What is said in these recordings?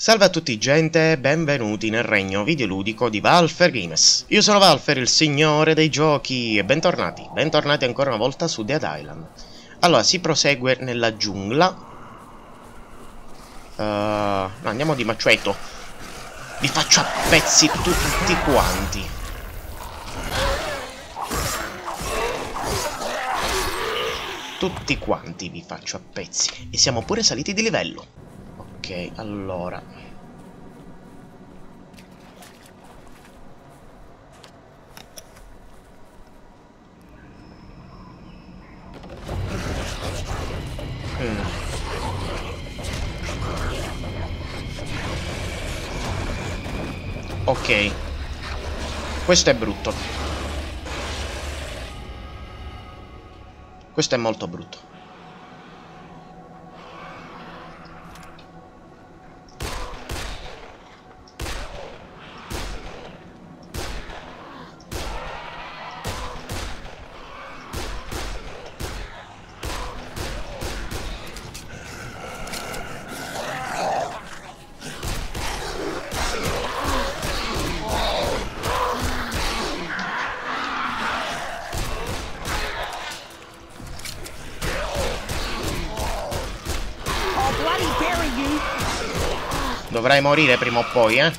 Salve a tutti gente, benvenuti nel regno videoludico di Valfer Games. Io sono Valfer, il signore dei giochi, e bentornati, bentornati ancora una volta su Dead Island. Allora, si prosegue nella giungla. Uh, no, andiamo di maceto. Vi faccio a pezzi tutti quanti. Tutti quanti vi faccio a pezzi. E siamo pure saliti di livello. Ok, allora. Mm. Ok. Questo è brutto. Questo è molto brutto. Dovrai morire prima o poi, eh?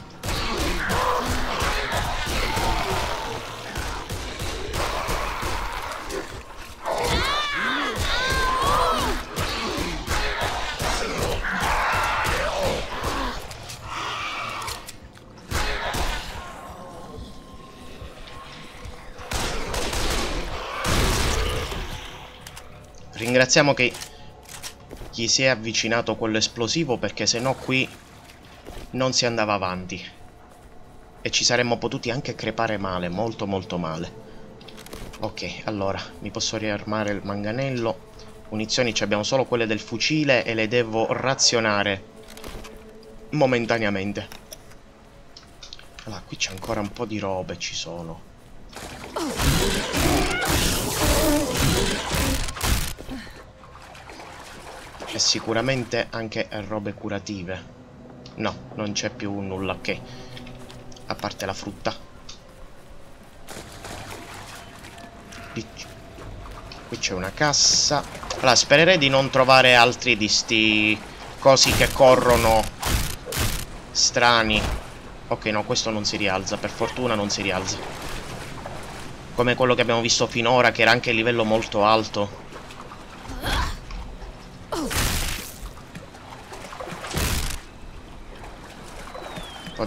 Ringraziamo che gli si è avvicinato quello esplosivo perché sennò qui non si andava avanti. E ci saremmo potuti anche crepare male, molto molto male. Ok, allora, mi posso riarmare il manganello. Munizioni abbiamo solo quelle del fucile e le devo razionare momentaneamente. Allora, qui c'è ancora un po' di robe, ci sono. E sicuramente anche robe curative. No, non c'è più nulla che. A parte la frutta. Qui c'è una cassa. Allora, spererei di non trovare altri di sti cosi che corrono strani. Ok, no, questo non si rialza. Per fortuna non si rialza. Come quello che abbiamo visto finora, che era anche a livello molto alto.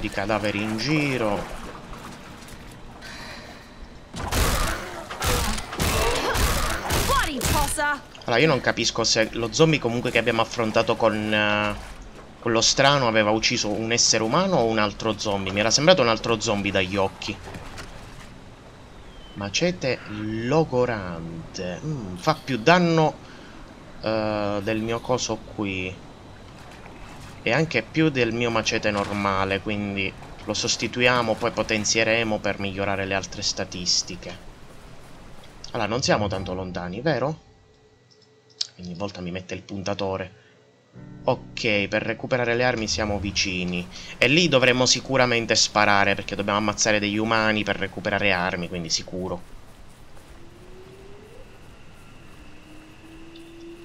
Di cadaveri in giro. Allora, io non capisco se lo zombie comunque che abbiamo affrontato con uh, quello strano aveva ucciso un essere umano o un altro zombie. Mi era sembrato un altro zombie dagli occhi. Macete logorante. Mm, fa più danno uh, del mio coso qui e anche più del mio macete normale, quindi lo sostituiamo, poi potenzieremo per migliorare le altre statistiche. Allora, non siamo tanto lontani, vero? Ogni volta mi mette il puntatore. Ok, per recuperare le armi siamo vicini. E lì dovremmo sicuramente sparare, perché dobbiamo ammazzare degli umani per recuperare armi, quindi sicuro.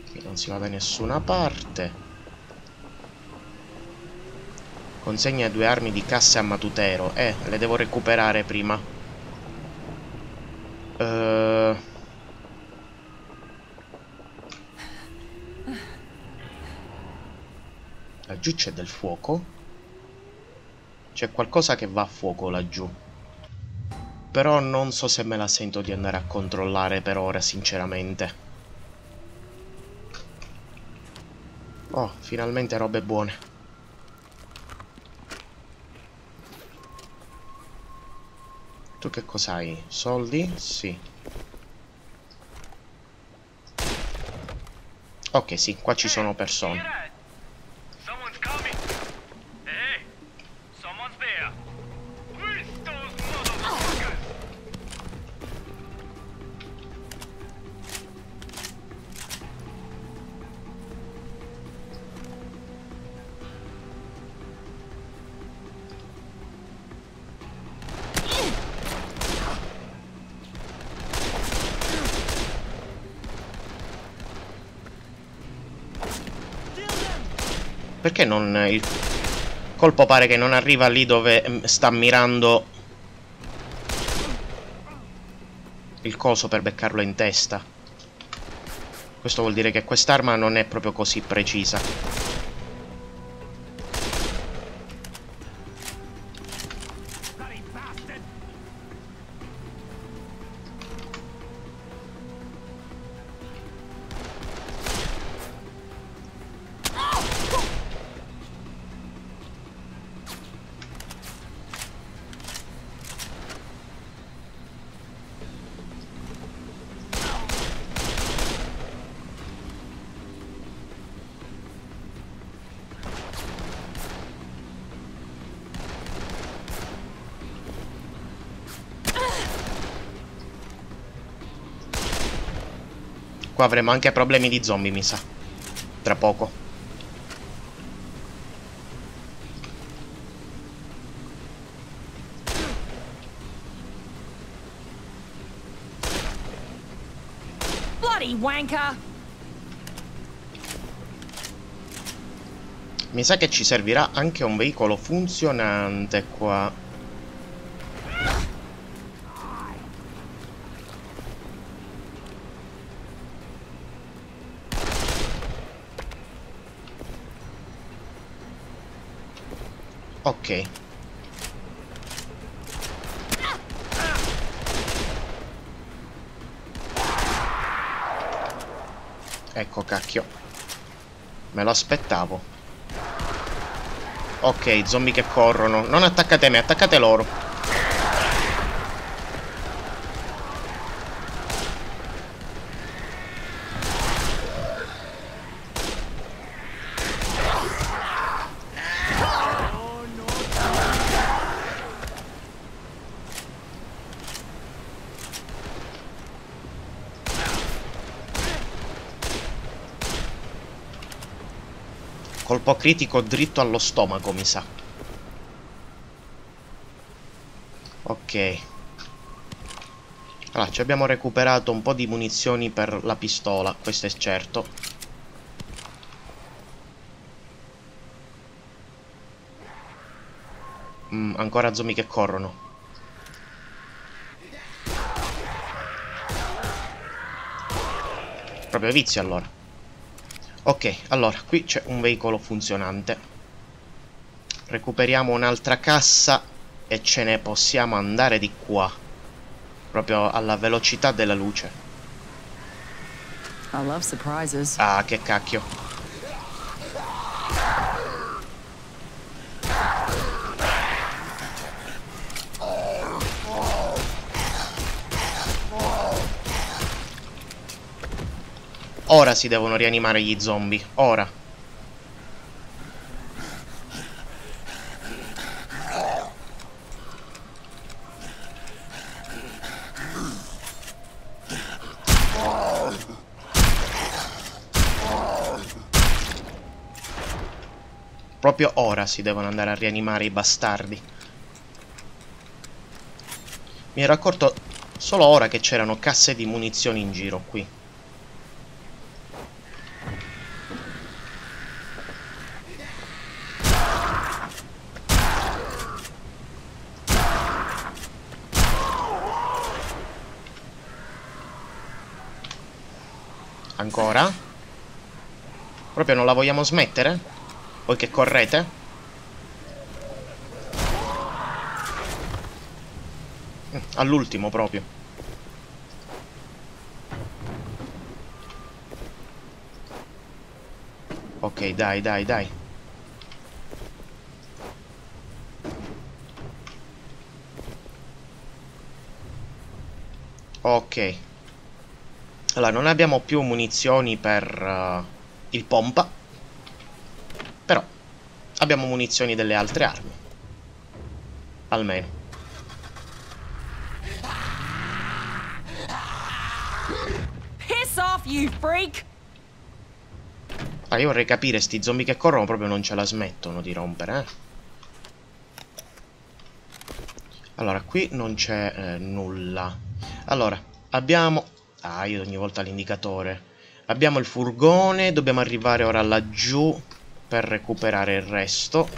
Qui non si va da nessuna parte. Consegna due armi di cassa a Matutero. Eh, le devo recuperare prima. Uh... Laggiù c'è del fuoco. C'è qualcosa che va a fuoco laggiù. Però non so se me la sento di andare a controllare per ora, sinceramente. Oh, finalmente robe buone. Tu che cos'hai? Soldi? Sì. Ok, sì, qua ci sono persone. Perché non... Il colpo pare che non arriva lì dove mm, sta mirando... Il coso per beccarlo in testa. Questo vuol dire che quest'arma non è proprio così precisa. Qua avremo anche problemi di zombie, mi sa. Tra poco. Bloody wanker! Mi sa che ci servirà anche un veicolo funzionante qua. Ok. Ecco cacchio. Me lo aspettavo. Ok, zombie che corrono. Non attaccate me, attaccate loro. Colpo critico dritto allo stomaco, mi sa. Ok. Allora, ci abbiamo recuperato un po' di munizioni per la pistola, questo è certo. Mm, ancora zombie che corrono. Proprio vizio allora. Ok, allora, qui c'è un veicolo funzionante. Recuperiamo un'altra cassa e ce ne possiamo andare di qua. Proprio alla velocità della luce. Ah, che cacchio. Ora si devono rianimare gli zombie. Ora. Proprio ora si devono andare a rianimare i bastardi. Mi ero accorto solo ora che c'erano casse di munizioni in giro qui. Ancora? Proprio non la vogliamo smettere? Voi che correte? Mm, all'ultimo proprio. Ok, dai, dai, dai. Ok. Allora, non abbiamo più munizioni per uh, il pompa. Però abbiamo munizioni delle altre armi. Almeno. Piss off, you freak! Ah, io vorrei capire, sti zombie che corrono proprio non ce la smettono di rompere, eh. Allora, qui non c'è eh, nulla. Allora, abbiamo Ah, io ogni volta l'indicatore. Abbiamo il furgone, dobbiamo arrivare ora laggiù. per recuperare il resto.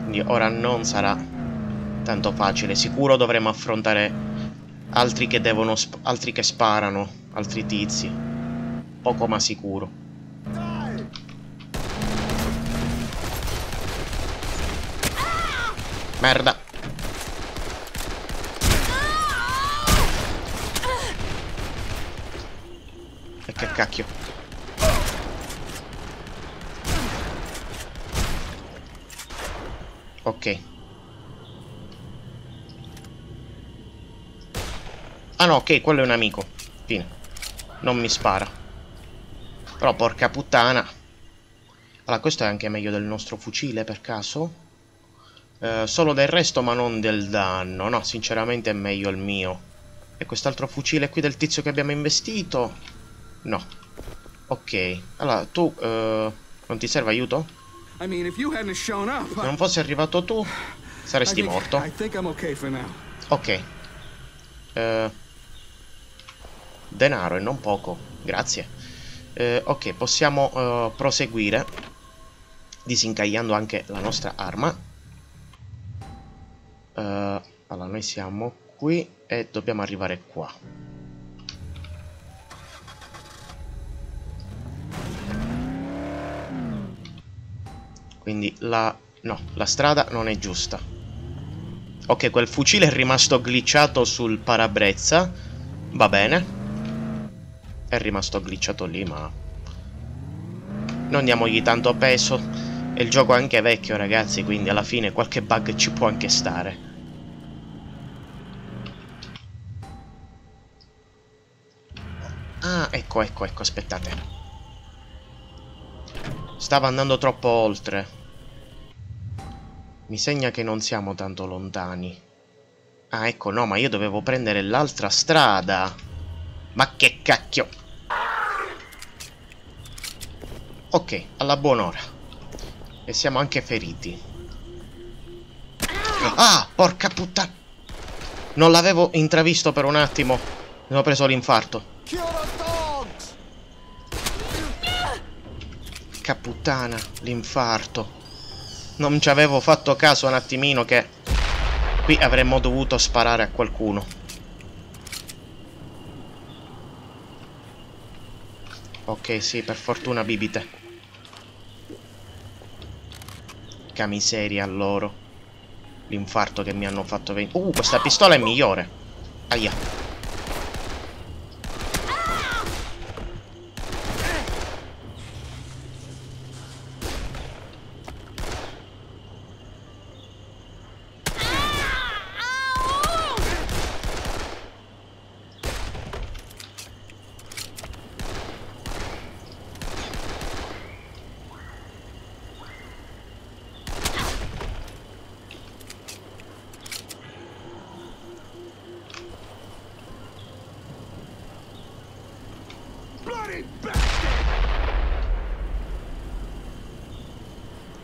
Quindi ora non sarà tanto facile. Sicuro dovremo affrontare altri che devono altri che sparano, altri tizi. Poco ma sicuro. Merda. E che cacchio. Ok. Ah no, ok, quello è un amico. Fine. Non mi spara. Però porca puttana. Allora, questo è anche meglio del nostro fucile, per caso? Eh, solo del resto ma non del danno. No, sinceramente è meglio il mio. E quest'altro fucile qui del tizio che abbiamo investito? No. Ok. Allora, tu... Uh, non ti serve aiuto? Se non fossi arrivato tu, saresti morto. Ok. Uh, denaro e non poco. Grazie. Uh, ok, possiamo proseguire. Disincagliando anche la nostra arma. Uh, allora, noi siamo qui e dobbiamo arrivare qua. Quindi la... no, la strada non è giusta. Ok, quel fucile è rimasto glitchato sul parabrezza. Va bene. È rimasto glitchato lì, ma... Non diamogli tanto peso. E il gioco è anche vecchio, ragazzi, quindi alla fine qualche bug ci può anche stare. Ah, ecco, ecco, ecco, aspettate. Stava andando troppo oltre. Mi segna che non siamo tanto lontani. Ah, ecco, no, ma io dovevo prendere l'altra strada. Ma che cacchio. Ok, alla buon'ora. E siamo anche feriti. Ah, porca puttana. Non l'avevo intravisto per un attimo. Mi ho preso l'infarto. Porca puttana, l'infarto. Non ci avevo fatto caso un attimino che qui avremmo dovuto sparare a qualcuno. Ok, sì, per fortuna bibite. Che miseria loro. L'infarto che mi hanno fatto venire. Uh, questa pistola è migliore. Aia.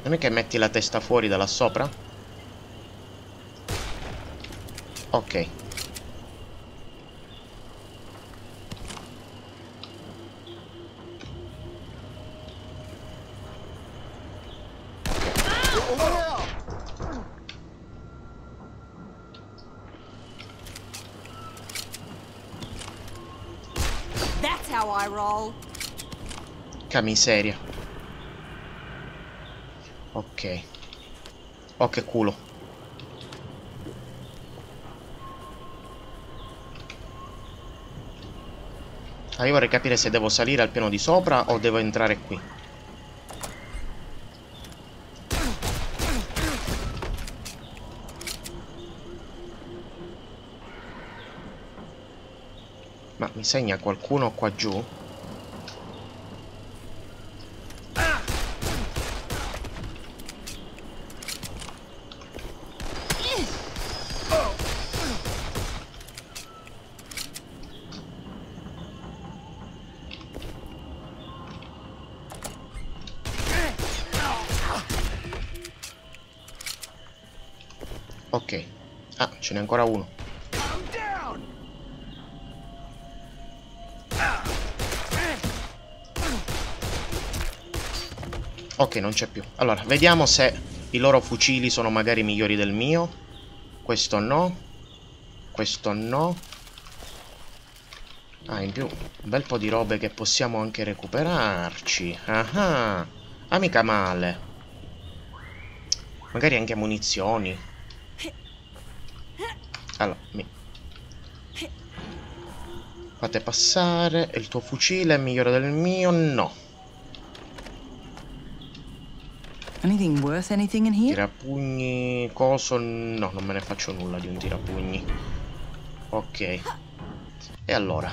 Non è che metti la testa fuori da là sopra? Ok. Che miseria. Ok. Oh che culo. Ah, io vorrei capire se devo salire al piano di sopra o devo entrare qui. Ma mi segna qualcuno qua giù? Ok. Ah, ce n'è ancora uno. Ok, non c'è più. Allora, vediamo se i loro fucili sono magari migliori del mio. Questo no. Questo no. Ah, in più, un bel po' di robe che possiamo anche recuperarci. Ah, ah mica male. Magari anche munizioni. Allora, mi... Fate passare. Il tuo fucile è migliore del mio? No. Anything worth anything in here? Tirapugni, coso... No, non me ne faccio nulla di un tirapugni. Ok. E allora?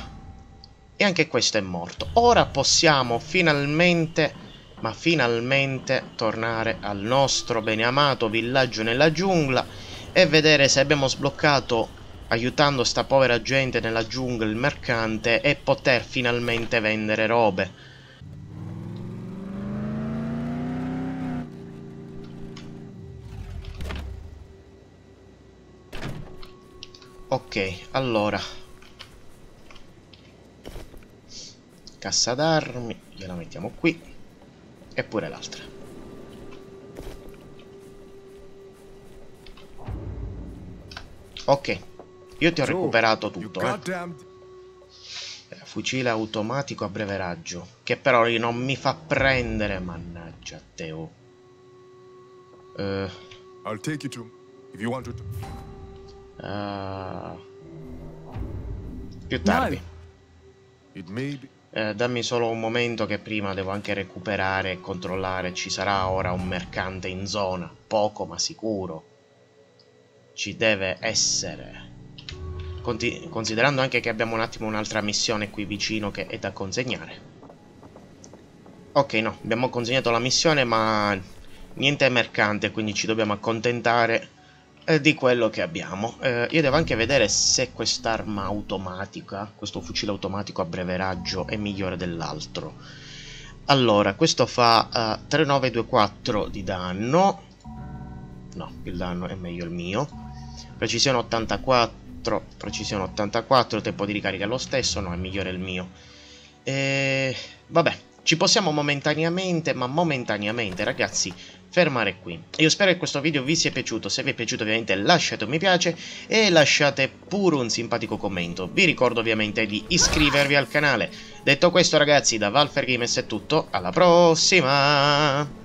E anche questo è morto. Ora possiamo finalmente, ma finalmente, tornare al nostro beneamato villaggio nella giungla e vedere se abbiamo sbloccato, aiutando sta povera gente nella giungla, il mercante e poter finalmente vendere robe. Ok, allora Cassa d'armi, gliela mettiamo qui. E pure l'altra. Ok, io ti ho recuperato tutto, eh. eh. Fucile automatico a breve raggio. Che però non mi fa prendere, mannaggia te, oh. Uh, I'll take you to if you want to. Uh, più tardi. Eh, dammi solo un momento che prima devo anche recuperare e controllare. Ci sarà ora un mercante in zona. Poco ma sicuro. Ci deve essere. Conti considerando anche che abbiamo un attimo un'altra missione qui vicino che è da consegnare. Ok, no, abbiamo consegnato la missione ma niente mercante, quindi ci dobbiamo accontentare eh, di quello che abbiamo. Eh, io devo anche vedere se quest'arma automatica, questo fucile automatico a breve raggio è migliore dell'altro. Allora, questo fa uh, 3924 di danno. No, il danno è meglio il mio. Precisione 84, precisione 84, tempo di ricarica è lo stesso, no, è migliore il mio. E... Vabbè, ci possiamo momentaneamente, ma momentaneamente, ragazzi, fermare qui. Io spero che questo video vi sia piaciuto, se vi è piaciuto ovviamente lasciate un mi piace e lasciate pure un simpatico commento. Vi ricordo ovviamente di iscrivervi al canale. Detto questo ragazzi, da Valfer Games è tutto, alla prossima!